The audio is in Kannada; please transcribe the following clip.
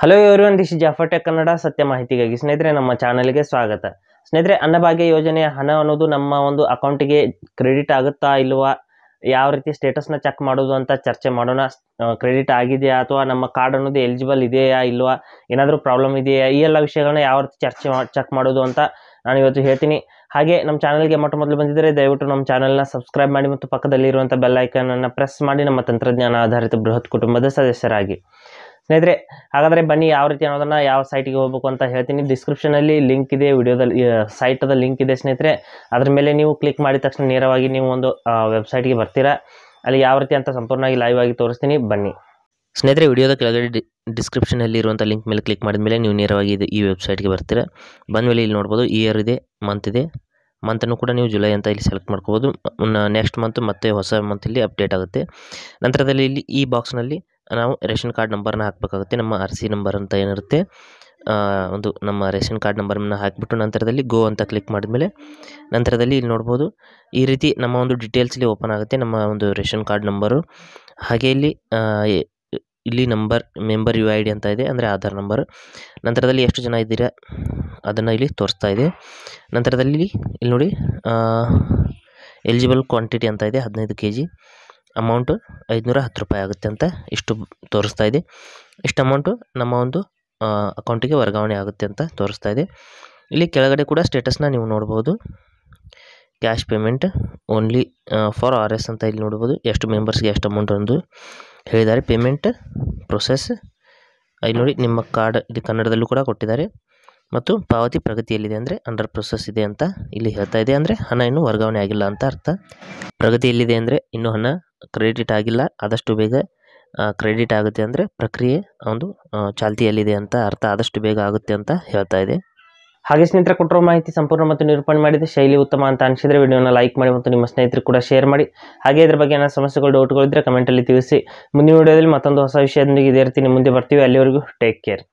Hello everyone this Jafar tech Kannada ಸತ್ಯ ಮಾಹಿತಿಗಾಗಿ ಸ್ನೇಹಿತರೆ, ನಮ್ಮ ಚಾನಲ್ಗೆ ಸ್ವಾಗತ. ಸ್ನೇಹಿತರೆ, ಅನ್ನಭಾಗ್ಯ ಯೋಜನೆಯ ಹಣ ಅನ್ನೋದು ನಮ್ಮ ಒಂದು ಅಕೌಂಟಿಗೆ ಕ್ರೆಡಿಟ್ ಆಗುತ್ತಾ ಇಲ್ವಾ, ಯಾವ ರೀತಿ ಸ್ಟೇಟಸ್ನ ಚೆಕ್ ಮಾಡೋದು ಅಂತ ಚರ್ಚೆ ಮಾಡೋಣ. ಕ್ರೆಡಿಟ್ ಆಗಿದೆಯಾ ಅಥವಾ ನಮ್ಮ ಕಾರ್ಡ್ ಅನ್ನೋದು ಎಲಿಜಿಬಲ್ ಇದೆಯಾ ಇಲ್ವಾ, ಏನಾದರೂ ಪ್ರಾಬ್ಲಮ್ ಇದೆಯಾ, ಈ ಎಲ್ಲ ವಿಷಯಗಳನ್ನ ಯಾವ ರೀತಿ ಚರ್ಚೆ ಚೆಕ್ ಮಾಡೋದು ಅಂತ ನಾನು ಇವತ್ತು ಹೇಳ್ತೀನಿ. ಹಾಗೆ ನಮ್ಮ ಚಾನಲ್ಗೆ ಮೊಟ್ಟ ಮೊದಲು ಬಂದಿದ್ದರೆ ದಯವಿಟ್ಟು ನಮ್ಮ ಚಾನಲ್ನ ಸಬ್ಸ್ಕ್ರೈಬ್ ಮಾಡಿ ಮತ್ತು ಪಕ್ಕದಲ್ಲಿರುವಂಥ ಬೆಲ್ಲೈಕನನ್ನು ಪ್ರೆಸ್ ಮಾಡಿ. ನಮ್ಮ ತಂತ್ರಜ್ಞಾನ ಆಧಾರಿತ ಬೃಹತ್ ಕುಟುಂಬದ ಸದಸ್ಯರಾಗಿ. ಸ್ನೇಹಿತರೆ, ಹಾಗಾದರೆ ಬನ್ನಿ ಯಾವ ರೀತಿ ಅನ್ನೋದನ್ನು ಯಾವ ಸೈಟಿಗೆ ಹೋಗ್ಬೇಕು ಅಂತ ಹೇಳ್ತೀನಿ. ಡಿಸ್ಕ್ರಿಪ್ಷನಲ್ಲಿ ಲಿಂಕ್ ಇದೆ, ವಿಡಿಯೋದಲ್ಲಿ ಸೈಟದ ಲಿಂಕ್ ಇದೆ ಸ್ನೇಹಿತರೆ. ಅದ್ರ ಮೇಲೆ ನೀವು ಕ್ಲಿಕ್ ಮಾಡಿದ ತಕ್ಷಣ ನೇರವಾಗಿ ನೀವು ಒಂದು ವೆಬ್ಸೈಟ್ಗೆ ಬರ್ತೀರಾ. ಅಲ್ಲಿ ಯಾವ ರೀತಿ ಅಂತ ಸಂಪೂರ್ಣವಾಗಿ ಲೈವ್ ಆಗಿ ತೋರಿಸ್ತೀನಿ. ಬನ್ನಿ. ಸ್ನೇಹಿತರೆ, ವಿಡಿಯೋದ ಕೆಳಗಡೆ ಡಿ ಡಿಸ್ಕ್ರಿಪ್ಷನಲ್ಲಿ ಇರುವಂಥ ಲಿಂಕ್ ಮೇಲೆ ಕ್ಲಿಕ್ ಮಾಡಿದ ಮೇಲೆ ನೀವು ನೇರವಾಗಿ ಇದು ಈ ವೆಬ್ಸೈಟ್ಗೆ ಬರ್ತೀರಾ. ಬಂದ ಇಲ್ಲಿ ನೋಡ್ಬೋದು ಇಯರ್ ಇದೆ ಮಂತ್ ಇದೆ. ಮಂತನ್ನು ಕೂಡ ನೀವು ಜುಲೈ ಅಂತ ಇಲ್ಲಿ ಸೆಲೆಕ್ಟ್ ಮಾಡ್ಕೋಬೋದು. ನೆಕ್ಸ್ಟ್ ಮಂತ್ ಮತ್ತೆ ಹೊಸ ಮಂತ್ ಇಲ್ಲಿ ಅಪ್ಡೇಟ್ ಆಗುತ್ತೆ. ನಂತರದಲ್ಲಿ ಇಲ್ಲಿ ಈ ಬಾಕ್ಸ್ನಲ್ಲಿ ನಾವು ರೇಷನ್ ಕಾರ್ಡ್ ನಂಬರ್ನ ಹಾಕಬೇಕಾಗುತ್ತೆ. ನಮ್ಮ ಆರ್ ಸಿ ನಂಬರ್ ಅಂತ ಏನಿರುತ್ತೆ ಒಂದು ನಮ್ಮ ರೇಷನ್ ಕಾರ್ಡ್ ನಂಬರನ್ನು ಹಾಕಿಬಿಟ್ಟು ನಂತರದಲ್ಲಿ ಗೋ ಅಂತ ಕ್ಲಿಕ್ ಮಾಡಿದ್ಮೇಲೆ ನಂತರದಲ್ಲಿ ಇಲ್ಲಿ ನೋಡ್ಬೋದು, ಈ ರೀತಿ ನಮ್ಮ ಒಂದು ಡೀಟೇಲ್ಸ್ ಓಪನ್ ಆಗುತ್ತೆ. ನಮ್ಮ ಒಂದು ರೇಷನ್ ಕಾರ್ಡ್ ನಂಬರು, ಹಾಗೆ ಇಲ್ಲಿ ಇಲ್ಲಿ number member U I D ಅಂತ ಇದೆ, ಅಂದರೆ ಆಧಾರ್ ನಂಬರ್. ನಂತರದಲ್ಲಿ ಎಷ್ಟು ಜನ ಇದ್ದೀರಾ, ಅದನ್ನು ಇಲ್ಲಿ ತೋರಿಸ್ತಾ ಇದೆ. ನಂತರದಲ್ಲಿ ಇಲ್ಲಿ ನೋಡಿ ಎಲಿಜಿಬಲ್ ಕ್ವಾಂಟಿಟಿ ಅಂತ ಇದೆ, ಹದಿನೈದು ಕೆ ಜಿ ಅಮೌಂಟು ಐದುನೂರ ಹತ್ತು ರೂಪಾಯಿ ಆಗುತ್ತೆ ಅಂತ ಇಷ್ಟು ತೋರಿಸ್ತಾ ಇದೆ. ಇಷ್ಟು ಅಮೌಂಟು ನಮ್ಮ ಒಂದು ಅಕೌಂಟಿಗೆ ವರ್ಗಾವಣೆ ಆಗುತ್ತೆ ಅಂತ ತೋರಿಸ್ತಾ ಇದೆ. ಇಲ್ಲಿ ಕೆಳಗಡೆ ಕೂಡ ಸ್ಟೇಟಸ್ನ ನೀವು ನೋಡ್ಬೋದು. Cash payment only for R S ಅಂತ ಇಲ್ಲಿ ನೋಡ್ಬೋದು. ಎಷ್ಟು ಮೆಂಬರ್ಸ್ಗೆ ಎಷ್ಟು ಅಮೌಂಟ್ ಒಂದು ಹೇಳಿದ್ದಾರೆ. ಪೇಮೆಂಟ್ ಪ್ರೊಸೆಸ್ ಇಲ್ಲಿ ನೋಡಿ ನಿಮ್ಮ ಕಾರ್ಡ್ ಇಲ್ಲಿ ಕನ್ನಡದಲ್ಲೂ ಕೂಡ ಕೊಟ್ಟಿದ್ದಾರೆ. ಮತ್ತು ಪಾವತಿ ಪ್ರಗತಿಯಲ್ಲಿದೆ ಅಂದರೆ ಅಂಡರ್ ಪ್ರೊಸೆಸ್ ಇದೆ ಅಂತ ಇಲ್ಲಿ ಹೇಳ್ತಾ ಇದೆ. ಅಂದರೆ ಹಣ ಇನ್ನೂ ವರ್ಗಾವಣೆ ಆಗಿಲ್ಲ ಅಂತ ಅರ್ಥ. ಪ್ರಗತಿಯಲ್ಲಿದೆ ಅಂದರೆ ಇನ್ನೂ ಹಣ ಕ್ರೆಡಿಟ್ ಆಗಿಲ್ಲ, ಆದಷ್ಟು ಬೇಗ ಕ್ರೆಡಿಟ್ ಆಗುತ್ತೆ ಅಂದರೆ ಪ್ರಕ್ರಿಯೆ ಒಂದು ಚಾಲ್ತಿಯಲ್ಲಿದೆ ಅಂತ ಅರ್ಥ, ಆದಷ್ಟು ಬೇಗ ಆಗುತ್ತೆ ಅಂತ ಹೇಳ್ತಾ ಇದೆ. ಹಾಗೆ ಸ್ನೇಹಿತರೆ, ಕೊಟ್ಟಿರೋ ಮಾಹಿತಿ ಸಂಪೂರ್ಣ ಮತ್ತು ನಿರೂಪಣೆ ಮಾಡಿದ ಶೈಲಿ ಉತ್ತಮ ಅಂತ ಅನಿಸಿದರೆ ವಿಡಿಯೋನ ಲೈಕ್ ಮಾಡಿ ಮತ್ತು ನಿಮ್ಮ ಸ್ನೇಹಿತರು ಕೂಡ ಶೇರ್ ಮಾಡಿ. ಹಾಗೆ ಇದ್ರ ಬಗ್ಗೆ ಏನಾದರೂ ಸಮಸ್ಯೆಗಳು ಡೌಟ್ಗಳಿದ್ದರೆ ಕಮೆಂಟಲ್ಲಿ ತಿಳಿಸಿ. ಮುಂದಿನ ವಿಡಿಯೋದಲ್ಲಿ ಮತ್ತೊಂದು ಹೊಸ ವಿಷಯದೊಂದಿಗೆ ಇದೇ ರೀತಿ ನಿಮ್ಮ ಮುಂದೆ ಬರ್ತೀವಿ. ಅಲ್ಲಿವರೆಗೂ ಟೇಕ್ ಕೇರ್